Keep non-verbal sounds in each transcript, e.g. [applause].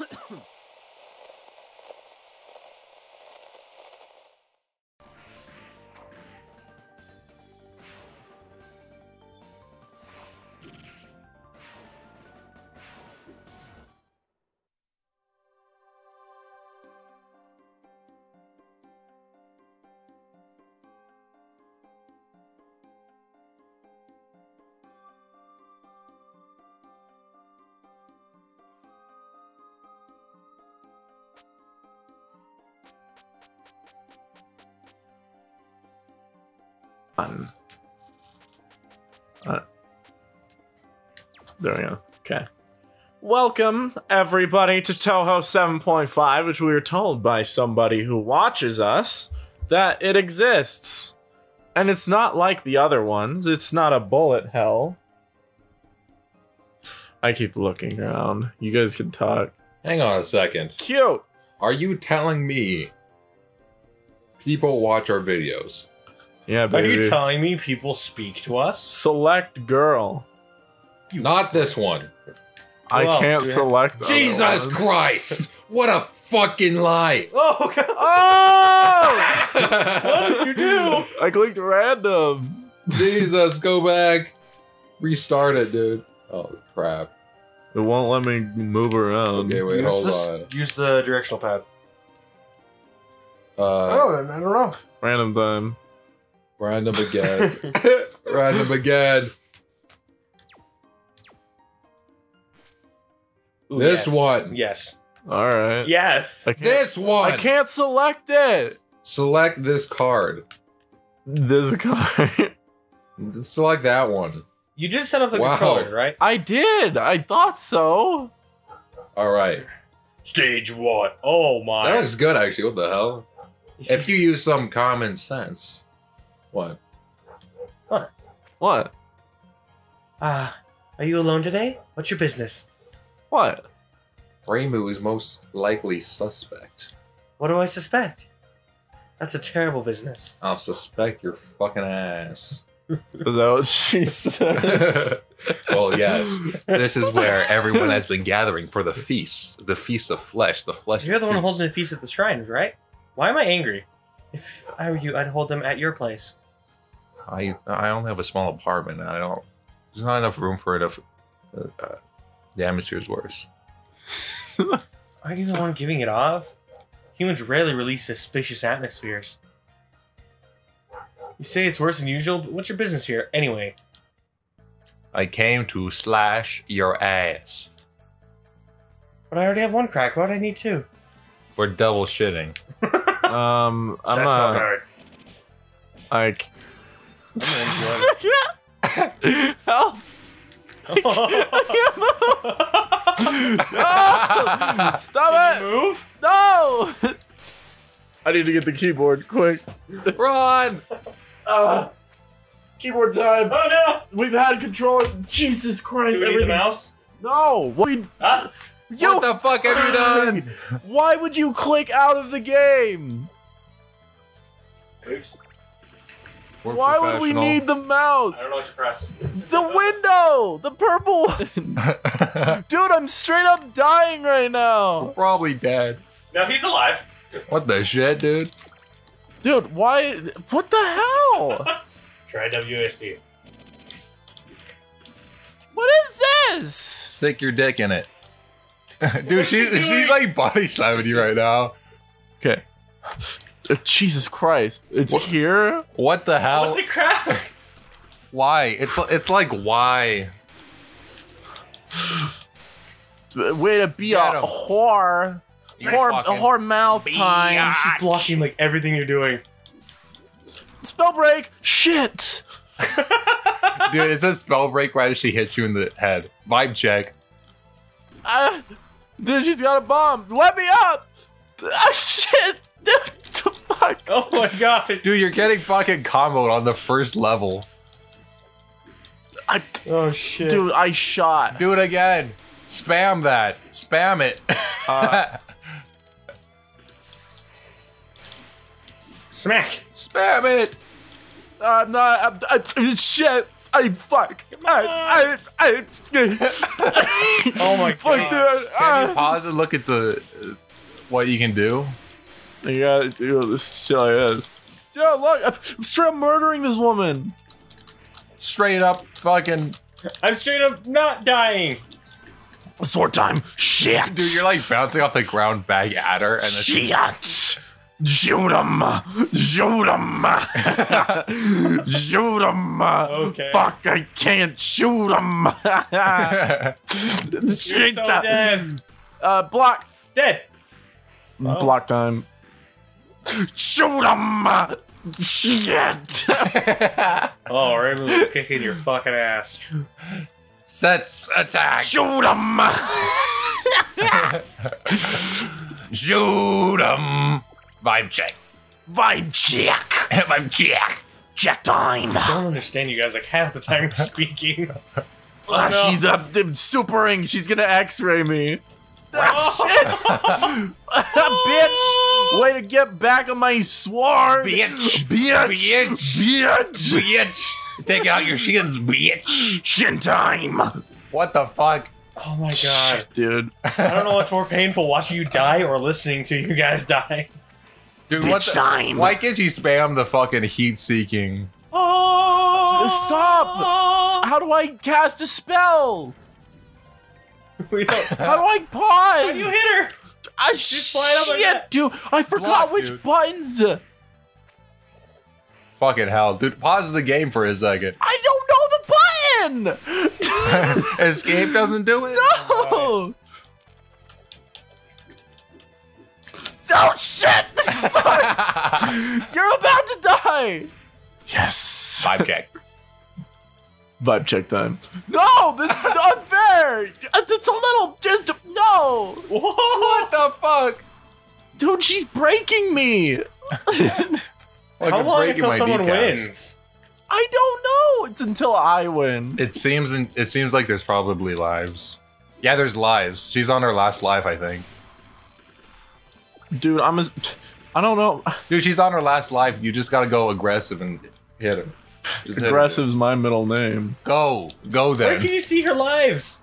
Ahem. [coughs] Uh, there we go. Okay. Welcome, everybody, to Touhou 7.5, which we were told by somebody who watches us that it exists. And it's not like the other ones, it's not a bullet hell. I keep looking around. You guys can talk. Hang on a second. Cute! Are you telling me people watch our videos? Yeah, Are you telling me people speak to us? Select girl. Not this one. I else, can't yeah? select. other Jesus ones. Christ! [laughs] What a fucking lie! [laughs] Oh, God. Oh! what did you do? I clicked random. Jesus, go back. Restart it, dude. Oh crap. It won't let me move around. Okay, wait, use hold this- on. Use the directional pad. Uh, oh, I don't know. Random time. Random again. [laughs] random again. Ooh, This yes. one. Yes. All right. Yeah. This one. I can't select it. Select this card. This card. [laughs] Select that one. You did set up the Wow. controllers, right? I did. I thought so. All right. Stage one. Oh my. That looks good, actually. What the hell? If you use some common sense. What? What? What? Ah, are you alone today? What's your business? What? Reimu is most likely suspect. What do I suspect? That's a terrible business. I'll suspect your fucking ass. [laughs] Is that what she says? [laughs] well, yes. This is where everyone has been gathering for the feast. The feast of flesh. The flesh You're the one holding the feast at the shrines, right? Why am I angry? If I were you, I'd hold them at your place. I I only have a small apartment. and I don't. There's not enough room for it. If uh, uh, the atmosphere is worse. [laughs] Aren't you the one giving it off? Humans rarely release suspicious atmospheres. You say it's worse than usual, but what's your business here? Anyway, I came to slash your ass but I already have one crack. Why do I need two? for double shitting. [laughs] um, I'm That's not. Fucking hard. Like. I'm Help! No! [laughs] Stop it! Move? No! I need to get the keyboard quick. Run! Uh, keyboard time. Oh no! We've had control. Jesus Christ! Do we need the mouse? No. What? We, you. what the fuck have you done? Why would you click out of the game? oops. We're Why would we need the mouse? I don't know what to press. The window, the purple one. [laughs] Dude, I'm straight up dying right now. Probably dead. No, he's alive. What the shit, dude? Dude, why? What the hell? [laughs] Try WSD. What is this? Stick your dick in it. [laughs] dude, she's she's like body slamming you right now. Okay. Uh, Jesus Christ, it's What- here. What the hell? What the crap? why? It's it's like why? Way to be Get a him. whore. You Whore, whore mouth time. She's blocking like everything you're doing. Spell break. Shit. [laughs] Dude, it says spell break right as she hits you in the head. Vibe check. Uh, dude, she's got a bomb. Let me up. Ah, shit. Dude, the fuck. Oh my god. Dude, you're getting fucking comboed on the first level. I, Oh shit. dude, I shot. Do it again. Spam that. Spam it. Uh, [laughs] Smack. Spam it. I'm not. I'm, I, shit. I fuck. I, I, I, Oh my fuck, god. dude. Can you Ah. pause and look at the uh, what you can do? You gotta do this shit like this. Yeah, look, I'm straight up murdering this woman. Straight up, fucking I'm straight up not dying. Sword time. Shit. dude, you're like bouncing off the ground back at her, and then she, Shit. Shoot him. Shoot him. shoot him. Okay. Fuck, I can't shoot him. [laughs] You're so dead. Uh, block. Dead. Oh. Block time. Shoot him. Shit. [laughs] Oh, Raymond's kicking your fucking ass. sets attack. Shoot him. Shoot him. Vibe check. Vibe check. [laughs] Vibe check. Check time. I don't understand you guys like half the time you're speaking. Ah, no. She's uh, supering. She's gonna X-ray me. Oh. Shit! [laughs] Bitch! Way to get back on my sword! Bitch. Bitch! Bitch. Bitch! Bitch. Take out your shins, bitch. Shin time! What the fuck? Oh my god. Dude. I don't know what's more painful, watching you die or listening to you guys die. Dude, what the, time. Why can't you spam the fucking heat seeking? Oh, Stop! How do I cast a spell? [laughs] We don't. [laughs] How do I How pause? do you hit her? Ah, slide up like shit, that. dude! I forgot Block, which dude. buttons. Fucking hell. Dude, pause the game for a second. I don't know the button. [laughs] Escape doesn't do it? No. Oh shit! Fuck! You're about to die. Yes. Vibe check. Vibe check time. No, this is unfair. It's a little just no. what the fuck? Dude, she's breaking me. How Fucking long breaking until someone kneecaps. wins? I don't know. It's until I win. It seems it seems like there's probably lives. Yeah, there's lives. She's on her last life, I think. Dude, I'm as I don't know. Dude, she's on her last life. You just gotta go aggressive and hit her. Just hit. Aggressive's my middle name. Go, go there. Where can you see her lives?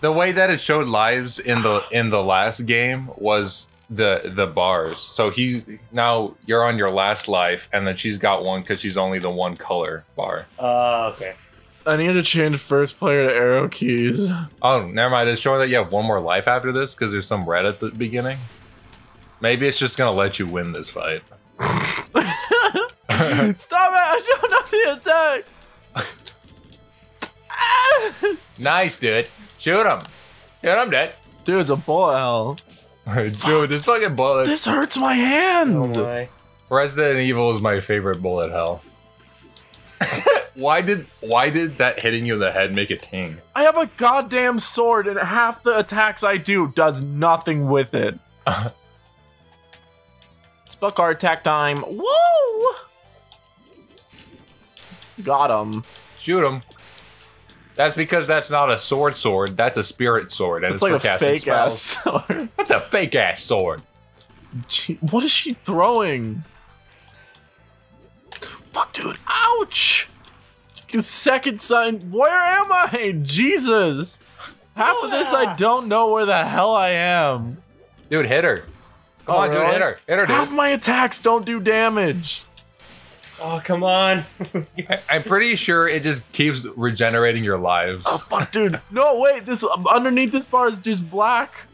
The way that it showed lives in the in the last game was the the bars. So he's now you're on your last life, and then she's got one because she's only the one color bar. Uh, okay. I need to change first player to arrow keys. Oh, never mind. It's showing that you have one more life after this because there's some red at the beginning. Maybe it's just gonna let you win this fight. [laughs] [laughs] Stop it! I don't know the attack. Nice, dude. Shoot him. Shoot him, dude. Dude, it's a bullet hell. Dude, this fucking bullet. This hurts my hands. Oh my. Resident Evil is my favorite bullet hell. [laughs] why did why did that hitting you in the head make a ting? I have a goddamn sword, and half the attacks I do does nothing with it. [laughs] Spell card attack time. Woo! Got him. Shoot him. That's because that's not a sword sword. That's a spirit sword, and It's it's, like for a casting fake ass [laughs] sword. That's a fake ass sword. Gee, what is she throwing? Fuck, dude. Ouch! Second sign. Where am I? Jesus. Half of this I don't know where the hell I am. Dude, hit her. Come Oh, on, dude, hit her. Hit her, dude. Half my attacks don't do damage. Oh, come on. [laughs] I- I'm pretty sure it just keeps regenerating your lives. Oh fuck, dude. No, wait. This underneath this bar is just black.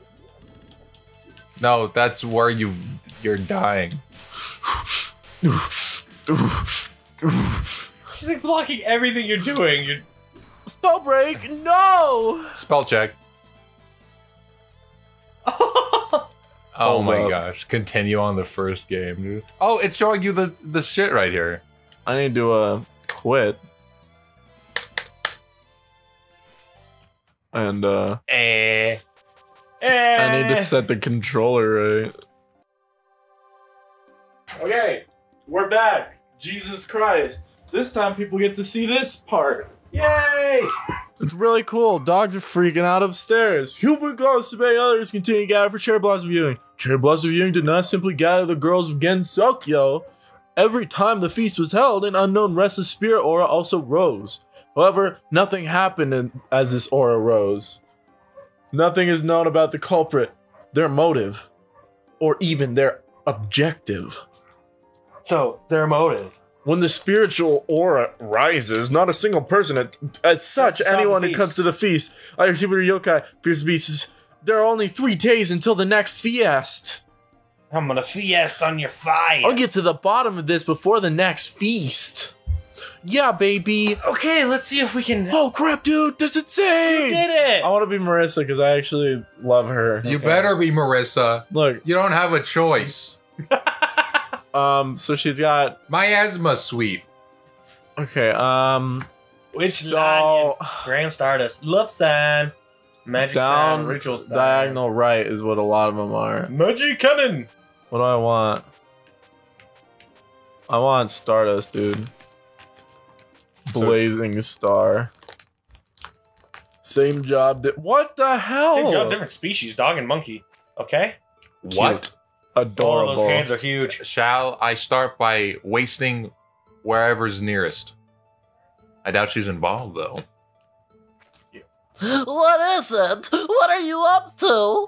No, that's where you you're dying. She's like blocking everything you're doing. You're... Spell break. No. Spell check. Oh Hold my up. gosh. Continue on the first game, dude. Oh, it's showing you the the shit right here. I need to uh quit. And uh Eh. I need to Eh. set the controller right. Okay, we're back. Jesus Christ. This time people get to see this part. Yay! Really cool. Dogs are freaking out upstairs. Human to many others continue to gather for cherry blossom viewing. Cherry blossom viewing did not simply gather the girls of Gensokyo, Every time the feast was held, an unknown restless spirit aura also rose. However, nothing happened in- as this aura rose. Nothing is known about the culprit, their motive, or even their objective. So their motive. When the spiritual aura rises, not a single person at, as such, Stop anyone who comes to the feast, either human yokai, appears to be. There are only three days until the next feast. I'm gonna fiest on your fire. I'll get to the bottom of this before the next feast. Yeah, baby. Okay, let's see if we can. Oh crap, dude, that's insane. did it. I want to be Marisa because I actually love her. You Okay. better be Marisa. Look, You don't have a choice. [laughs] um, so she's got Miasma sweep. okay, um, Which so Grand Stardust. Love sign. Magic down sign. Ritual sign. diagonal right is what a lot of them are. Magic cannon. What do I want? I want Stardust, dude. Blazing star. Same job. That what the hell? Same job, different species. Dog and monkey. Okay. What? Adorable. those hands are huge. Shall I start by wasting wherever's nearest? I doubt she's involved though. [gasps] What is it? What are you up to?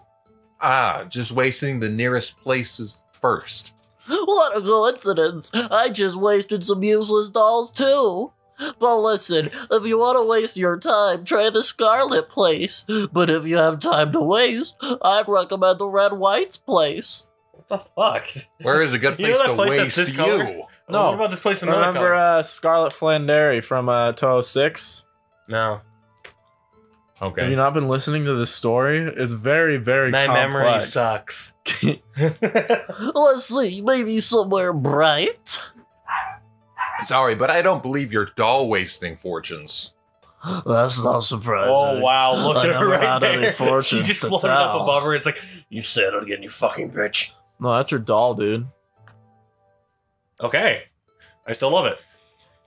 Ah, just wasting the nearest places first. What a coincidence. I just wasted some useless dolls too. But listen, if you want to waste your time, try the Scarlet place. But if you have time to waste, I'd recommend the Red White's place. What the fuck? Where is a good [laughs] You know place that to place that's waste this you? No. What about this place in another Remember color? uh, Scarlet Flandre from uh, Touhou 6? no. Okay. Have you not been listening to this story? It's very, very My memory complex. sucks. [laughs] Let's see, maybe somewhere bright. Sorry, but I don't believe you're doll wasting fortunes. That's not surprising. oh wow! Look I at her never right had any there. [laughs] She just to floated up tell. above her. It's like you said it again, you fucking bitch. No, that's her doll, dude. Okay, I still love it.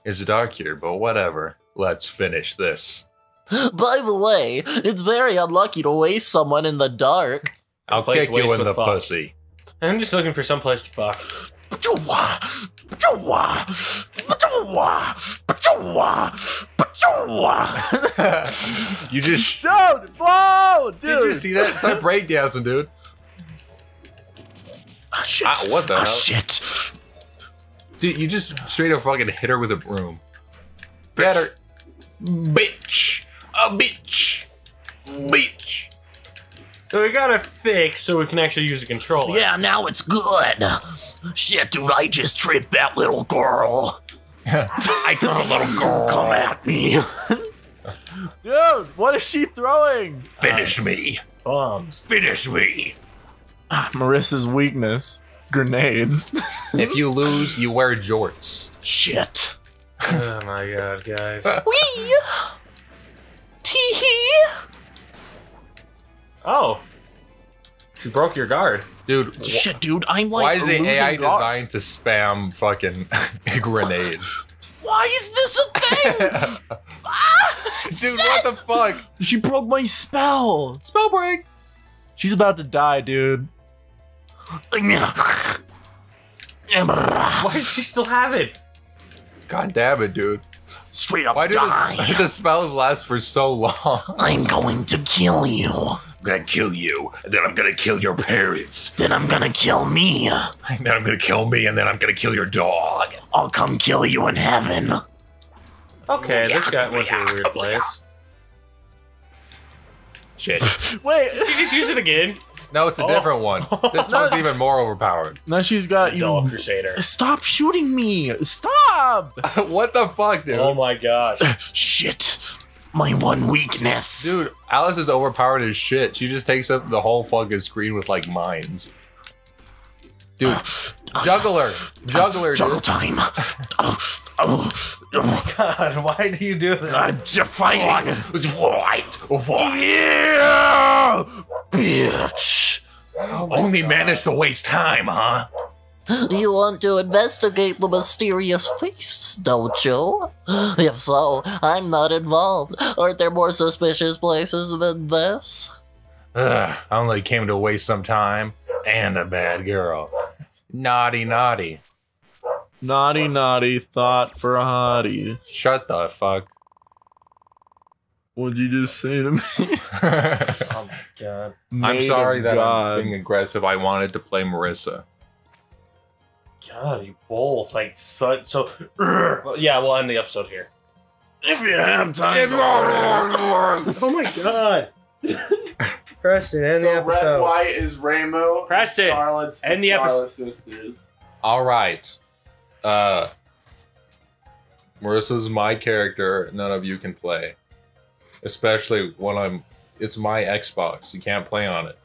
It's dark here, but whatever. Let's finish this. [gasps] By the way, it's very unlucky to waste someone in the dark. I'll Place kick you in the fuck. pussy. I'm just looking for some place to fuck. [laughs] you just [laughs] Dude, whoa, dude. did you see that? Start breakdancing, dude. Ah, shit. Ah, what the Ah, hell? shit. Dude, you just straight up fucking hit her with a broom. Get her, bitch, a bitch, bitch. So we got to fix so we can actually use the controller. Yeah, now it's good. Shit, dude, I just tripped that little girl. [laughs] I got a little girl. Come at me. Dude, what is she throwing? Finish me. bombs. Finish me. [laughs] Marisa's weakness. Grenades. [laughs] If you lose, you wear jorts. Shit. oh my god, guys. [laughs] Wee. Tee hee. Oh, she broke your guard. Dude, Shit, dude, I'm like why is the losing AI guard. designed to spam fucking grenades? Why is this a thing? ah, Dude, what the fuck? she broke my spell. Spell break. She's about to die, dude. Why does she still have it? God damn it, dude. Straight up Why do die. the, [laughs] the spells last for so long? I'm going to kill you. I'm gonna kill you, and then I'm gonna kill your parents. Then I'm gonna kill me. And then I'm gonna kill me, and then I'm gonna kill your dog. I'll come kill you in heaven. Okay, this guy went to a weird place. Shit. [laughs] Wait. Did you just use it again? No, it's a Oh. different one. [laughs] This one's even more overpowered. Now she's got you. Doll Crusader. Stop shooting me! Stop! [laughs] what the fuck, dude? Oh my gosh. [laughs] Shit. My one weakness. Dude, Alice is overpowered as shit. She just takes up the whole fucking screen with like mines. Dude, [sighs] juggler, [sighs] juggler, Juggle dude. time. Oh, oh, [laughs] oh. God, why do you do this? I'm just fighting. It's white. What? Yeah, bitch. Oh only managed to waste time, huh? You want to investigate the mysterious feasts, don't you? If so, I'm not involved. Aren't there more suspicious places than this? Ugh, I only came to waste some time and a bad girl. Naughty, naughty. Naughty, naughty thought for a hottie. Shut the fuck. What'd you just say to me? [laughs] Oh my god. I'm sorry that God. I'm being aggressive. I wanted to play Marisa. God, you both like such so. Well, yeah, we'll end the episode here. If you have time. [laughs] Oh my god. [laughs] Preston, end the so red, white is Rainbow. and Preston, Scarlet's the end the episode. Scarlet Sisters. All right. Uh Marisa's my character. None of you can play. Especially when I'm it's my Xbox. You can't play on it.